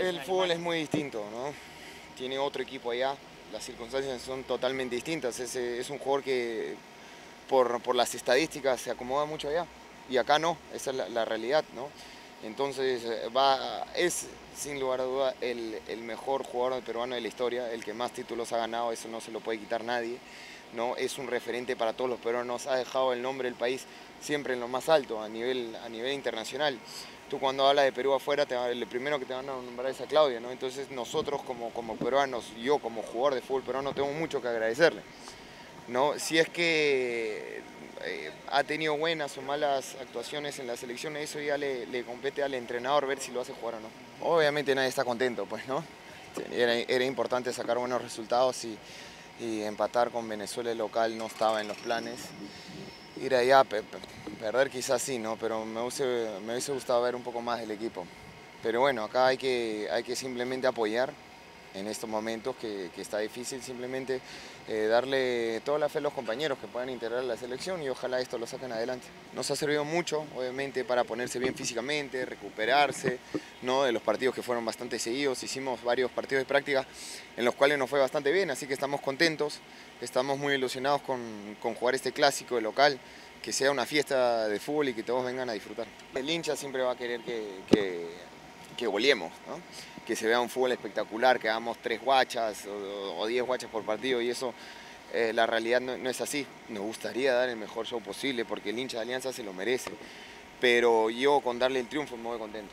el fútbol es muy distinto, ¿no? Tiene otro equipo allá, las circunstancias son totalmente distintas. Es, es un jugador que por, por, las estadísticas se acomoda mucho allá y acá no, esa es la, la realidad, ¿no? Entonces va, es sin lugar a duda el, el, mejor jugador peruano de la historia, el que más títulos ha ganado, eso no se lo puede quitar nadie. ¿no? Es un referente para todos los peruanos, ha dejado el nombre del país siempre en lo más alto, a nivel, a nivel internacional. Tú cuando hablas de Perú afuera, te, el primero que te van a nombrar es a Claudia, ¿no? Entonces nosotros como, como peruanos, yo como jugador de fútbol peruano, tengo mucho que agradecerle. ¿no? Si es que eh, ha tenido buenas o malas actuaciones en la selección, eso ya le, compete al entrenador ver si lo hace jugar o no. Obviamente nadie está contento, pues, ¿no? Era, importante sacar buenos resultados y, empatar con Venezuela local no estaba en los planes. Ir allá, pe, pe, perder quizás sí, ¿no? Pero me hubiese, gustado ver un poco más del equipo. Pero bueno, acá hay que simplemente apoyar en estos momentos que, que está difícil simplemente eh, darle toda la fe a los compañeros que puedan integrar la selección y ojalá esto lo saquen adelante. Nos ha servido mucho, obviamente, para ponerse bien físicamente, recuperarse ¿no? de los partidos que fueron bastante seguidos. Hicimos varios partidos de práctica en los cuales nos fue bastante bien, así que estamos contentos, estamos muy ilusionados con, con jugar este clásico de local que sea una fiesta de fútbol y que todos vengan a disfrutar. El hincha siempre va a querer que, que, que goleemos, ¿no? que se vea un fútbol espectacular, que hagamos tres guachas o, diez guachas por partido y eso eh, la realidad no, no, es así. Nos gustaría dar el mejor show posible porque el hincha de Alianza se lo merece, pero yo con darle el triunfo me voy contento.